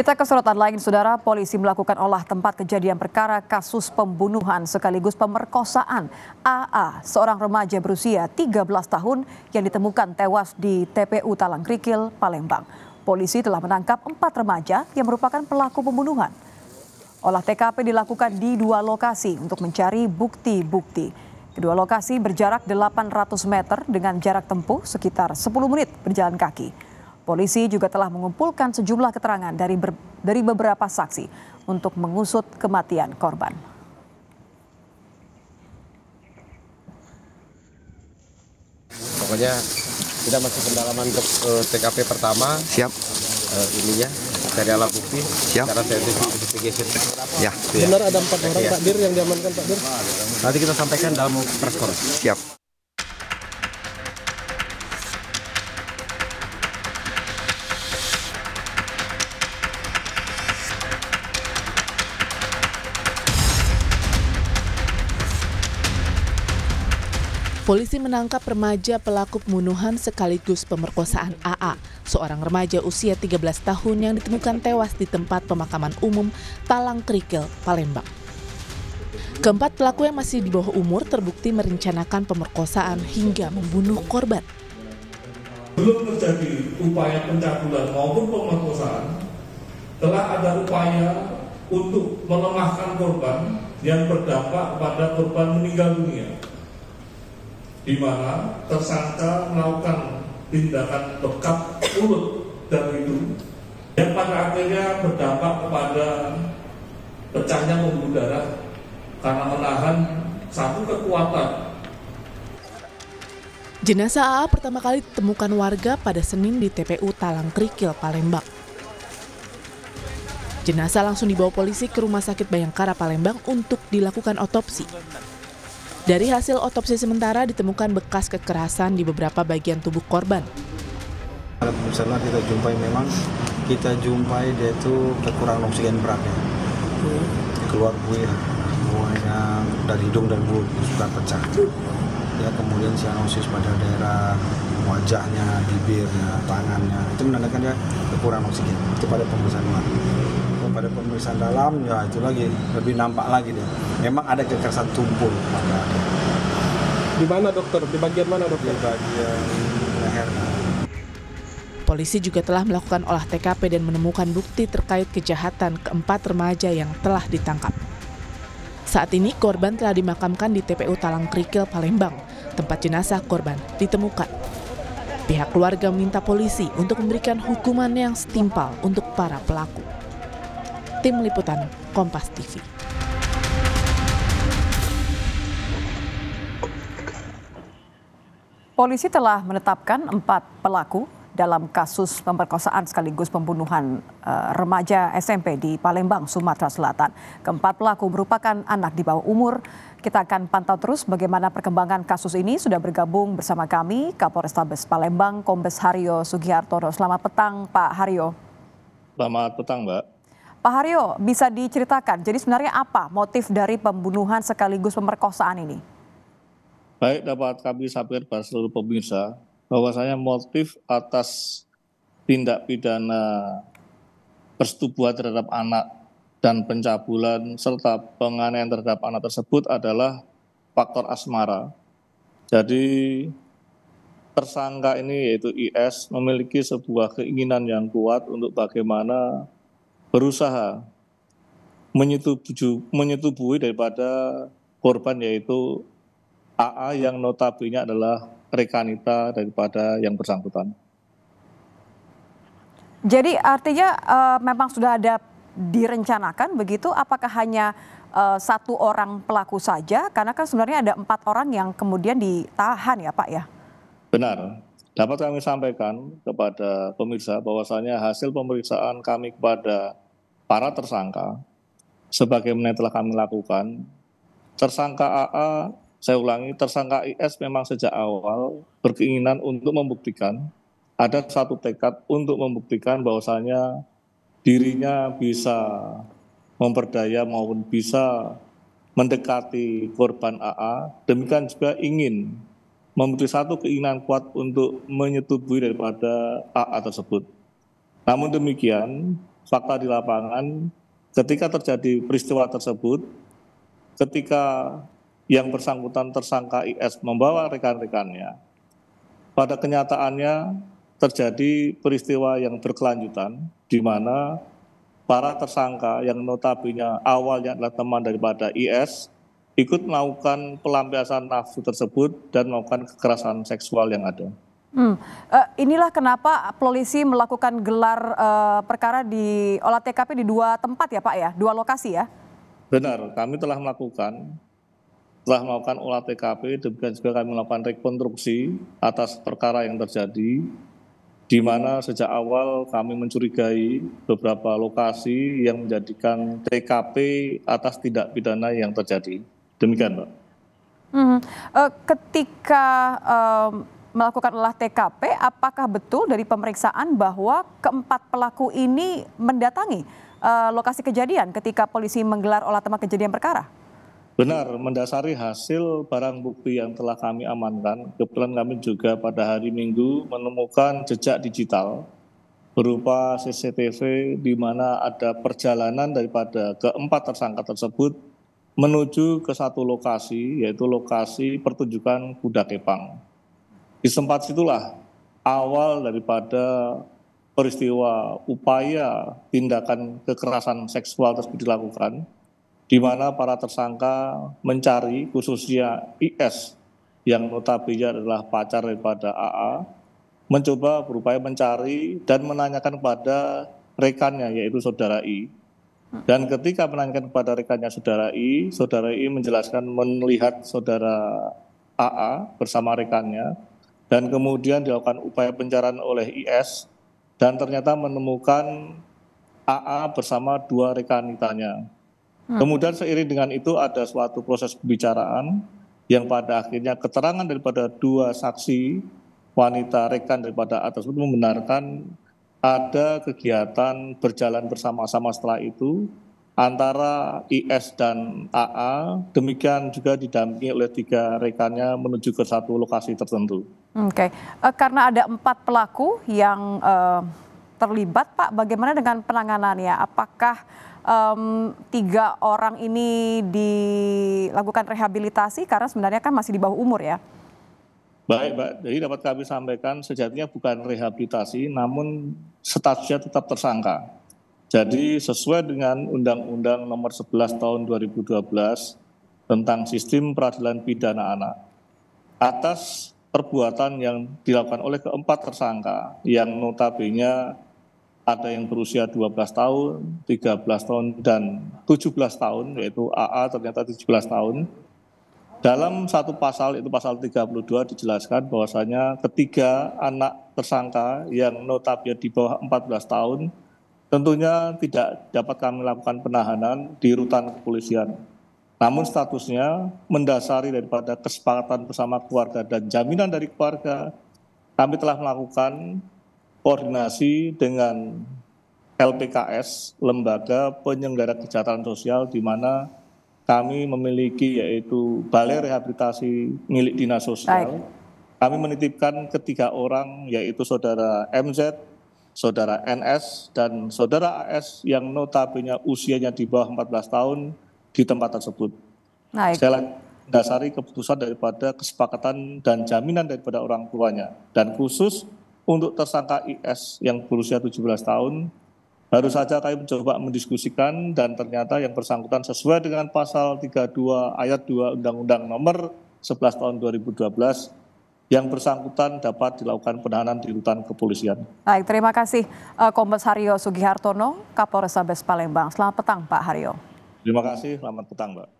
Kita ke sorotan lain, saudara. Polisi melakukan olah tempat kejadian perkara kasus pembunuhan sekaligus pemerkosaan AA, seorang remaja berusia 13 tahun yang ditemukan tewas di TPU Talang Krikil, Palembang. Polisi telah menangkap empat remaja yang merupakan pelaku pembunuhan. Olah TKP dilakukan di dua lokasi untuk mencari bukti-bukti. Kedua lokasi berjarak 800 meter dengan jarak tempuh sekitar 10 menit berjalan kaki. Polisi juga telah mengumpulkan sejumlah keterangan dari, ber, dari beberapa saksi untuk mengusut kematian korban. Pokoknya kita masih pendalaman untuk uh, eh, TKP pertama. Siap. Uh, ini ya dari alat bukti. Siap. Cara scientific investigation. Ya. Benar ada empat orang ya. Pak Dir yang diamankan Pak Dir? Nanti kita sampaikan dalam press conference. Siap. Polisi menangkap remaja pelaku pembunuhan sekaligus pemerkosaan AA, seorang remaja usia 13 tahun yang ditemukan tewas di tempat pemakaman umum Talang Krikil, Palembang. Keempat pelaku yang masih di bawah umur terbukti merencanakan pemerkosaan hingga membunuh korban. Belum terjadi upaya pencabulan maupun pemerkosaan, telah ada upaya untuk melemahkan korban yang berdampak pada korban meninggal dunia di mana tersangka melakukan tindakan bekat mulut dan hidung yang pada akhirnya berdampak kepada pecahnya pembuluh darah karena menahan satu kekuatan. Jenazah AA pertama kali ditemukan warga pada Senin di TPU Talang Krikil, Palembang. Jenazah langsung dibawa polisi ke Rumah Sakit Bayangkara Palembang untuk dilakukan otopsi. Dari hasil otopsi sementara ditemukan bekas kekerasan di beberapa bagian tubuh korban. Pada pemeriksaan kita jumpai memang kita jumpai dia itu kekurangan oksigen berat ya. Keluar buih semuanya dari hidung dan mulut sudah pecah. Ya kemudian sianosis pada daerah wajahnya, bibirnya, tangannya itu menandakan dia kekurangan oksigen. Itu pada pemeriksaan luar pada pemeriksaan dalam ya itu lagi lebih nampak lagi dia. Memang ada kekerasan tumpul pada Di mana dokter? Di bagian mana dokter? Di bagian leher. Polisi juga telah melakukan olah TKP dan menemukan bukti terkait kejahatan keempat remaja yang telah ditangkap. Saat ini korban telah dimakamkan di TPU Talang Krikil, Palembang, tempat jenazah korban ditemukan. Pihak keluarga meminta polisi untuk memberikan hukuman yang setimpal untuk para pelaku. Tim Liputan Kompas TV. Polisi telah menetapkan empat pelaku dalam kasus pemerkosaan sekaligus pembunuhan uh, remaja SMP di Palembang, Sumatera Selatan. Keempat pelaku merupakan anak di bawah umur. Kita akan pantau terus bagaimana perkembangan kasus ini. Sudah bergabung bersama kami Kapolrestabes Palembang, Kombes Haryo Sugihartono. Selamat petang, Pak Haryo. Selamat petang, Mbak. Pak Haryo, bisa diceritakan, jadi sebenarnya apa motif dari pembunuhan sekaligus pemerkosaan ini? Baik, dapat kami sampaikan pada seluruh pemirsa, bahwasanya motif atas tindak pidana persetubuhan terhadap anak dan pencabulan serta penganiayaan terhadap anak tersebut adalah faktor asmara. Jadi tersangka ini yaitu IS memiliki sebuah keinginan yang kuat untuk bagaimana berusaha menyetubuhi, menyetubuhi daripada korban yaitu AA yang notabene adalah rekanita daripada yang bersangkutan. Jadi artinya uh, memang sudah ada direncanakan begitu? Apakah hanya uh, satu orang pelaku saja? Karena kan sebenarnya ada empat orang yang kemudian ditahan ya Pak ya? Benar. Dapat kami sampaikan kepada pemirsa bahwasanya hasil pemeriksaan kami kepada para tersangka, sebagaimana telah kami lakukan, tersangka AA, saya ulangi, tersangka IS memang sejak awal berkeinginan untuk membuktikan, ada satu tekad untuk membuktikan bahwasanya dirinya bisa memperdaya maupun bisa mendekati korban AA, demikian juga ingin memiliki satu keinginan kuat untuk menyetubuhi daripada AA tersebut. Namun demikian, fakta di lapangan ketika terjadi peristiwa tersebut, ketika yang bersangkutan tersangka IS membawa rekan-rekannya, pada kenyataannya terjadi peristiwa yang berkelanjutan di mana para tersangka yang notabene awalnya adalah teman daripada IS ikut melakukan pelampiasan nafsu tersebut dan melakukan kekerasan seksual yang ada. Hmm. Uh, inilah kenapa polisi melakukan gelar uh, perkara di olah TKP di dua tempat ya Pak ya, dua lokasi ya? Benar, kami telah melakukan telah melakukan olah TKP, demikian juga kami melakukan rekonstruksi atas perkara yang terjadi, di mana sejak awal kami mencurigai beberapa lokasi yang menjadikan TKP atas tindak pidana yang terjadi. Demikian, Pak. Hmm. Uh, ketika um, melakukan olah TKP, apakah betul dari pemeriksaan bahwa keempat pelaku ini mendatangi uh, lokasi kejadian ketika polisi menggelar olah tempat kejadian perkara? Benar, mendasari hasil barang bukti yang telah kami amankan, kebetulan kami juga pada hari Minggu menemukan jejak digital berupa CCTV di mana ada perjalanan daripada keempat tersangka tersebut menuju ke satu lokasi, yaitu lokasi pertunjukan kuda kepang. Di tempat situlah awal daripada peristiwa upaya tindakan kekerasan seksual tersebut dilakukan, di mana para tersangka mencari khususnya IS yang notabene adalah pacar daripada AA, mencoba berupaya mencari dan menanyakan kepada rekannya yaitu saudara I. Dan ketika menanyakan kepada rekannya saudara I, saudara I menjelaskan melihat saudara AA bersama rekannya dan kemudian dilakukan upaya pencarian oleh IS dan ternyata menemukan AA bersama dua rekanitannya. Hmm. Kemudian seiring dengan itu ada suatu proses pembicaraan yang pada akhirnya keterangan daripada dua saksi wanita rekan daripada atas itu membenarkan ada kegiatan berjalan bersama-sama setelah itu antara IS dan AA, demikian juga didampingi oleh tiga rekannya menuju ke satu lokasi tertentu. Oke, okay. eh, karena ada empat pelaku yang uh, terlibat, Pak, bagaimana dengan penanganannya? Apakah um, tiga orang ini dilakukan rehabilitasi karena sebenarnya kan masih di bawah umur ya? Baik, Mbak. Jadi dapat kami sampaikan sejatinya bukan rehabilitasi, namun statusnya tetap tersangka. Jadi sesuai dengan Undang-Undang Nomor 11 Tahun 2012 tentang Sistem Peradilan Pidana Anak, atas perbuatan yang dilakukan oleh keempat tersangka yang notabene ada yang berusia 12 tahun, 13 tahun, dan 17 tahun, yaitu AA ternyata 17 tahun. Dalam satu pasal, itu pasal 32 dijelaskan bahwasanya ketiga anak tersangka yang notabene di bawah 14 tahun tentunya tidak dapat kami lakukan penahanan di rutan kepolisian. Namun statusnya mendasari daripada kesepakatan bersama keluarga dan jaminan dari keluarga, kami telah melakukan koordinasi dengan LPKS, Lembaga Penyelenggara Kesejahteraan Sosial, di mana kami memiliki yaitu Balai Rehabilitasi milik Dinas Sosial. Baik. Kami menitipkan ketiga orang, yaitu saudara MZ, saudara NS dan saudara AS yang notabene usianya di bawah 14 tahun di tempat tersebut. Baik. Saya dasari keputusan daripada kesepakatan dan jaminan daripada orang tuanya. Dan khusus untuk tersangka IS yang berusia 17 tahun, baru saja kami mencoba mendiskusikan dan ternyata yang bersangkutan sesuai dengan pasal 32 ayat 2 Undang-Undang nomor 11 tahun 2012 yang bersangkutan dapat dilakukan penahanan di rutan kepolisian. Baik, terima kasih uh, Kombes Haryo Sugihartono, Kapolres Sabes Palembang. Selamat petang Pak Haryo. Terima kasih, selamat petang Mbak.